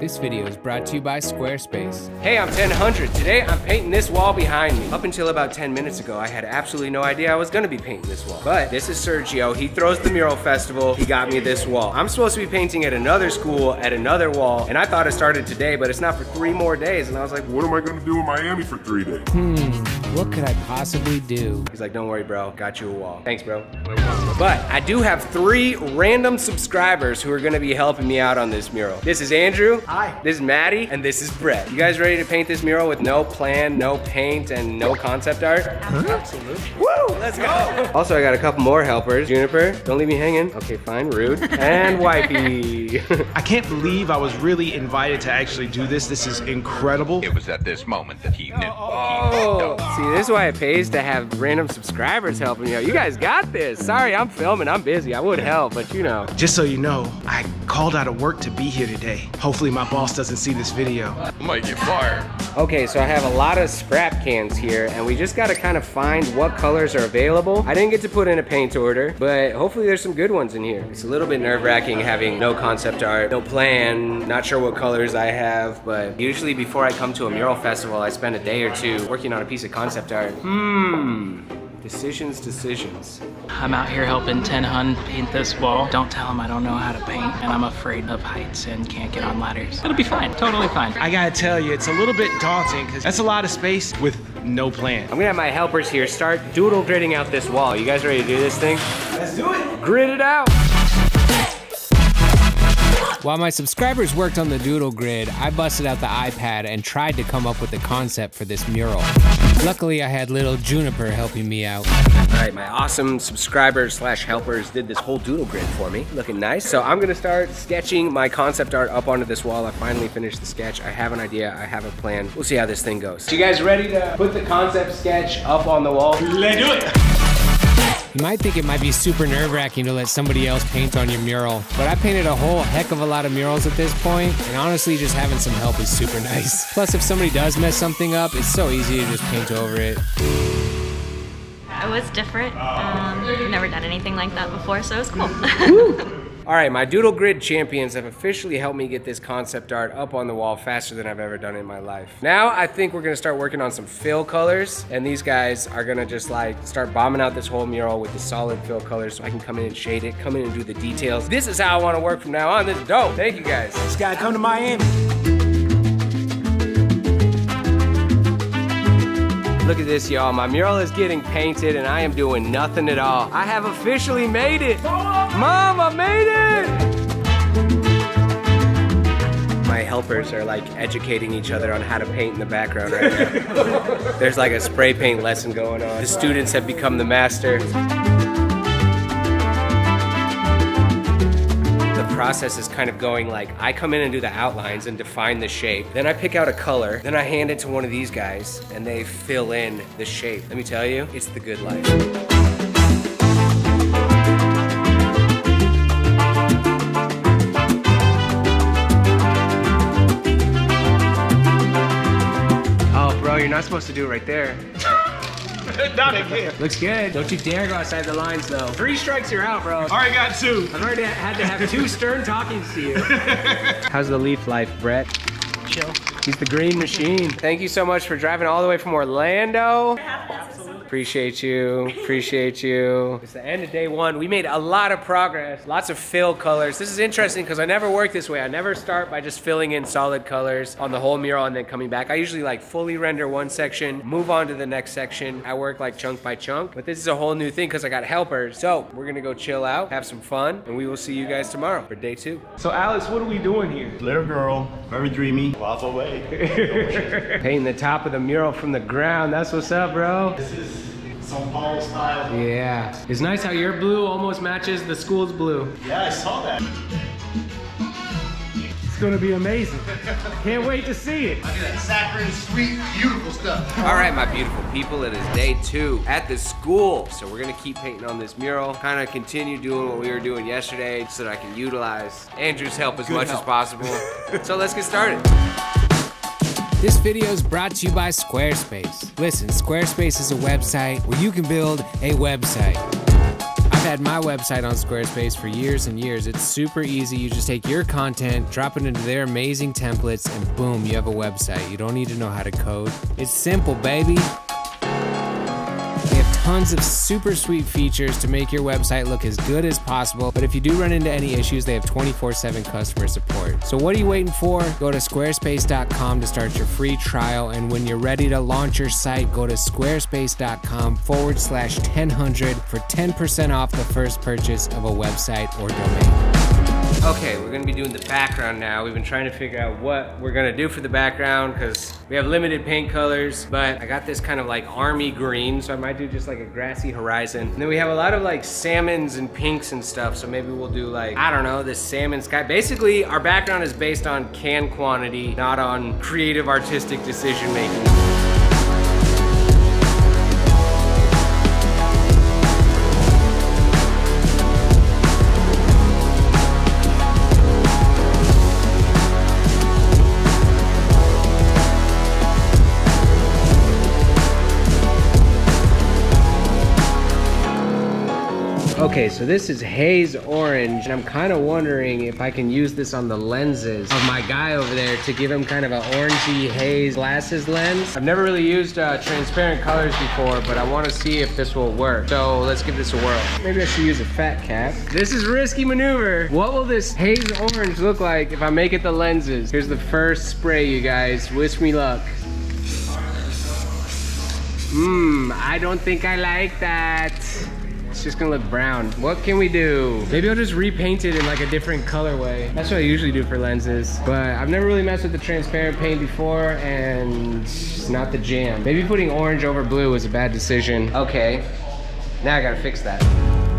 This video is brought to you by Squarespace. Hey, I'm Ten Hundred. Today I'm painting this wall behind me. Up until about 10 minutes ago, I had absolutely no idea I was gonna be painting this wall. But this is Sergio. He throws the mural festival. He got me this wall. I'm supposed to be painting at another school, at another wall, and I thought it started today, but it's not for three more days. And I was like, What am I gonna do in Miami for three days? Hmm, what could I possibly do? He's like, don't worry, bro. Got you a wall. Thanks, bro. But I do have three random subscribers who are gonna be helping me out on this mural. This is Andrew. Hi. This is Maddie, and this is Brett. You guys ready to paint this mural with no plan, no paint, and no concept art? Absolutely. Woo! Let's go! Also, I got a couple more helpers. Juniper, don't leave me hanging. Okay, fine, rude. And Wifey. I can't believe I was really invited to actually do this. This is incredible. It was at this moment that he knew. Oh, see, this is why it pays to have random subscribers helping you out. You guys got this. Sorry, I'm filming. I'm busy. I would help, but you know. Just so you know, I called out of work to be here today. Hopefully my boss doesn't see this video. I might get fired. Okay, so I have a lot of scrap cans here, and we just gotta kind of find what colors are available. I didn't get to put in a paint order, but hopefully there's some good ones in here. It's a little bit nerve-wracking having no concept art, no plan, not sure what colors I have, but usually before I come to a mural festival, I spend a day or two working on a piece of concept art. Hmm. Decisions, decisions. I'm out here helping Ten Hun paint this wall. Don't tell him I don't know how to paint, and I'm afraid of heights and can't get on ladders. It'll be fine, totally fine. I gotta tell you, it's a little bit daunting because that's a lot of space with no plan. I'm gonna have my helpers here start doodle gridding out this wall. You guys ready to do this thing? Let's do it. Grid it out! While my subscribers worked on the doodle grid, I busted out the iPad and tried to come up with a concept for this mural. Luckily, I had little Juniper helping me out. All right, my awesome subscribers slash helpers did this whole doodle grid for me. Looking nice. So I'm gonna start sketching my concept art up onto this wall. I finally finished the sketch. I have an idea, I have a plan. We'll see how this thing goes. So you guys ready to put the concept sketch up on the wall? Let's do it. You might think it might be super nerve wracking to let somebody else paint on your mural, but I painted a whole heck of a lot of murals at this point, and honestly, just having some help is super nice. Plus, if somebody does mess something up, it's so easy to just paint over it. It was different. Um, I've never done anything like that before, so it was cool. All right, my doodle grid champions have officially helped me get this concept art up on the wall faster than I've ever done in my life. Now I think we're gonna start working on some fill colors, and these guys are gonna just like start bombing out this whole mural with the solid fill colors so I can come in and shade it, come in and do the details. This is how I wanna work from now on. This is dope. Thank you guys. Just gotta come to Miami. Look at this, y'all. My mural is getting painted and I am doing nothing at all. I have officially made it. Mom, I made it! My helpers are like educating each other on how to paint in the background right now. There's like a spray paint lesson going on. The students have become the master. Process is kind of going like I come in and do the outlines and define the shape. Then I pick out a color. Then I hand it to one of these guys and they fill in the shape. Let me tell you, it's the good life. Oh, bro, you're not supposed to do it right there. Not again. Looks good. Don't you dare go outside the lines, though. Three strikes, you're out, bro. Already got two. I've already had to have two stern talkings to you. How's the leaf life, Brett? Chill. He's the green machine. Thank you so much for driving all the way from Orlando. Appreciate you. Appreciate you. It's the end of day one. We made a lot of progress. Lots of fill colors. This is interesting because I never work this way. I never start by just filling in solid colors on the whole mural and then coming back. I usually like fully render one section, move on to the next section. I work like chunk by chunk, but this is a whole new thing because I got helpers. So we're gonna go chill out, have some fun, and we will see you guys tomorrow for day two. So Alex, what are we doing here? Little girl, very dreamy. Lots away. Painting the top of the mural from the ground. That's what's up, bro. This is São Paulo style. Yeah. It's nice how your blue almost matches the school's blue. Yeah, I saw that. It's gonna be amazing. Can't wait to see it. Look at that saccharine, sweet, beautiful stuff. All right, my beautiful people, it is day two at the school. So we're gonna keep painting on this mural, kind of continue doing what we were doing yesterday so that I can utilize Andrew's help as much as possible. so let's get started. This video is brought to you by Squarespace. Listen, Squarespace is a website where you can build a website. I've had my website on Squarespace for years and years. It's super easy. You just take your content, drop it into their amazing templates, and boom, you have a website. You don't need to know how to code. It's simple, baby. Tons of super sweet features to make your website look as good as possible. But if you do run into any issues, they have 24 7 customer support. So, what are you waiting for? Go to squarespace.com to start your free trial. And when you're ready to launch your site, go to squarespace.com forward slash 1000 for 10% off the first purchase of a website or domain. Okay, we're gonna be doing the background now. We've been trying to figure out what we're gonna do for the background because we have limited paint colors, but I got this kind of like army green, so I might do just like a grassy horizon. And then we have a lot of like salmons and pinks and stuff, so maybe we'll do like, I don't know, this salmon sky. Basically, our background is based on can quantity, not on creative artistic decision making. Okay, so this is haze orange, and I'm kind of wondering if I can use this on the lenses of my guy over there to give him kind of an orangey haze glasses lens. I've never really used uh, transparent colors before, but I want to see if this will work. So let's give this a whirl. Maybe I should use a fat cap. This is risky maneuver. What will this haze orange look like if I make it the lenses? Here's the first spray, you guys. Wish me luck. Mmm, I don't think I like that. It's just gonna look brown. What can we do? Maybe I'll just repaint it in like a different colorway. That's what I usually do for lenses. But I've never really messed with the transparent paint before and it's not the jam. Maybe putting orange over blue was a bad decision. Okay, now I gotta fix that.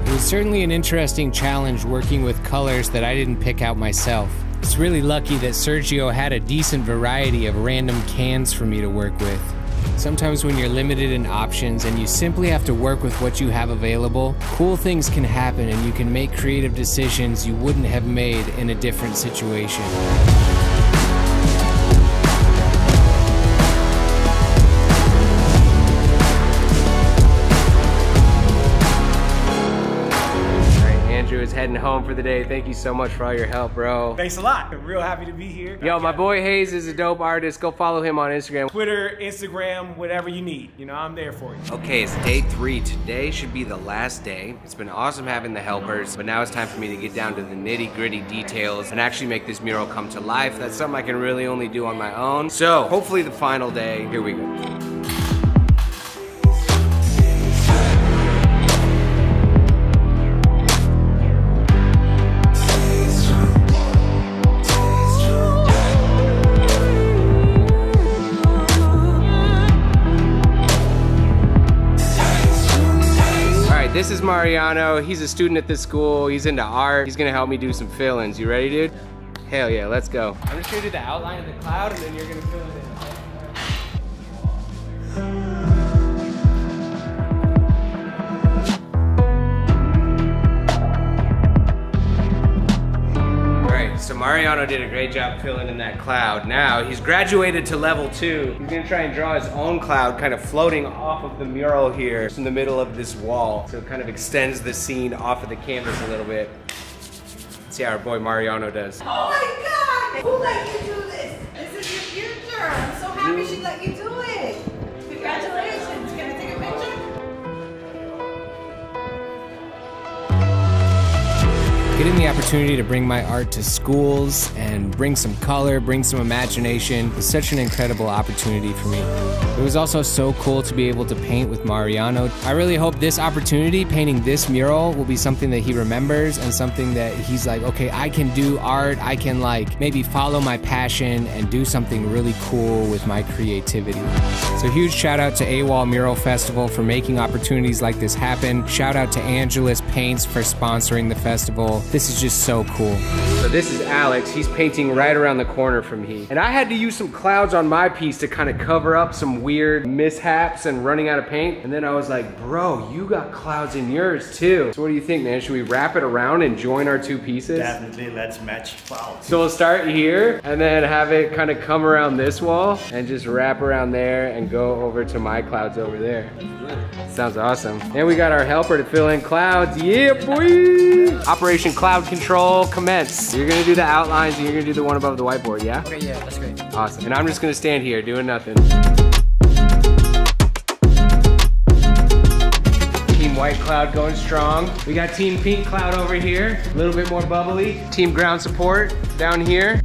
It was certainly an interesting challenge working with colors that I didn't pick out myself. It's really lucky that Sergio had a decent variety of random cans for me to work with. Sometimes when you're limited in options and you simply have to work with what you have available, cool things can happen and you can make creative decisions you wouldn't have made in a different situation. Is heading home for the day. Thank you so much for all your help, bro. Thanks a lot. I'm real happy to be here. Yo, my boy Hayes is a dope artist. Go follow him on Instagram. Twitter, Instagram, whatever you need. You know, I'm there for you. Okay, it's day three. Today should be the last day. It's been awesome having the helpers, but now it's time for me to get down to the nitty gritty details and actually make this mural come to life. That's something I can really only do on my own. So, hopefully the final day, here we go. This is Mariano. He's a student at this school. He's into art. He's gonna help me do some fill-ins. You ready, dude? Hell yeah, let's go. I'm just gonna do the outline of the cloud and then you're gonna fill it in. So Mariano did a great job filling in that cloud. Now he's graduated to level two. He's gonna try and draw his own cloud kind of floating off of the mural here in the middle of this wall. So it kind of extends the scene off of the canvas a little bit. Let's see how our boy Mariano does. Oh my God! Who let you do this? This is your future. I'm so happy she let you Getting the opportunity to bring my art to schools and bring some color, bring some imagination is such an incredible opportunity for me. It was also so cool to be able to paint with Mariano. I really hope this opportunity, painting this mural, will be something that he remembers and something that he's like, okay, I can do art, I can like maybe follow my passion and do something really cool with my creativity. So huge shout out to A-Wall Mural Festival for making opportunities like this happen. Shout out to Angelus Paints for sponsoring the festival. This is just so cool. So this is Alex. He's painting right around the corner from me. And I had to use some clouds on my piece to kind of cover up some weird mishaps and running out of paint. And then I was like, bro, you got clouds in yours too. So what do you think, man? Should we wrap it around and join our two pieces? Definitely, let's match clouds. So we'll start here and then have it kind of come around this wall and just wrap around there and go over to my clouds over there. Sounds awesome. And we got our helper to fill in clouds. Yeah, boy! Operation Cloud Control commence. You're gonna do the outlines and you're gonna do the one above the whiteboard, yeah? Okay, yeah, that's great. Awesome. And I'm just gonna stand here doing nothing. Team White Cloud going strong. We got Team Pink Cloud over here, a little bit more bubbly. Team Ground Support down here.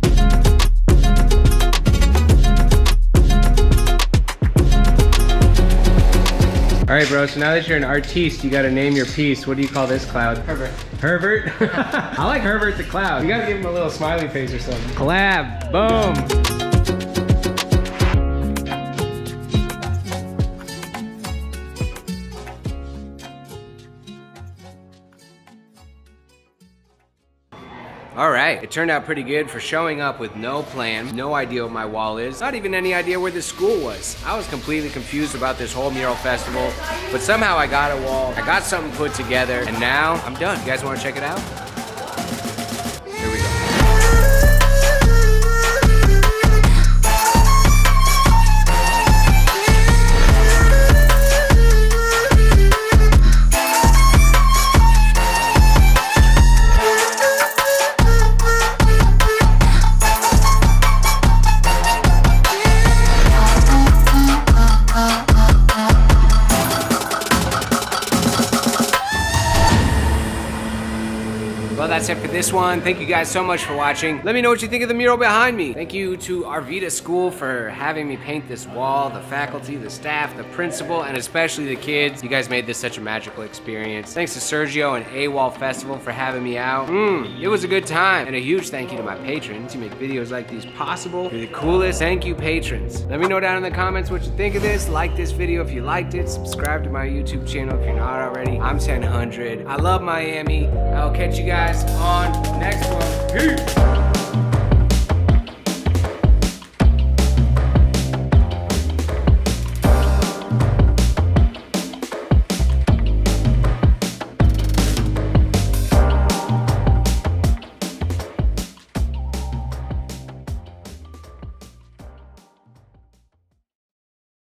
All right, bro, so now that you're an artiste, you gotta name your piece. What do you call this cloud? Herbert. Herbert? I like Herbert the cloud. You gotta give him a little smiley face or something. Collab, boom. All right, it turned out pretty good for showing up with no plan, no idea what my wall is, not even any idea where this school was. I was completely confused about this whole mural festival, but somehow I got a wall, I got something put together, and now I'm done. You guys wanna check it out? This one. Thank you guys so much for watching. Let me know what you think of the mural behind me. Thank you to Arvida School for having me paint this wall, the faculty, the staff, the principal, and especially the kids. You guys made this such a magical experience. Thanks to Sergio and A-Wall Festival for having me out. Mmm, it was a good time. And a huge thank you to my patrons who make videos like these possible. You're the coolest. Thank you, patrons. Let me know down in the comments what you think of this. Like this video if you liked it. Subscribe to my YouTube channel if you're not already. I'm Ten Hundred. I love Miami. I'll catch you guys next one. Peace.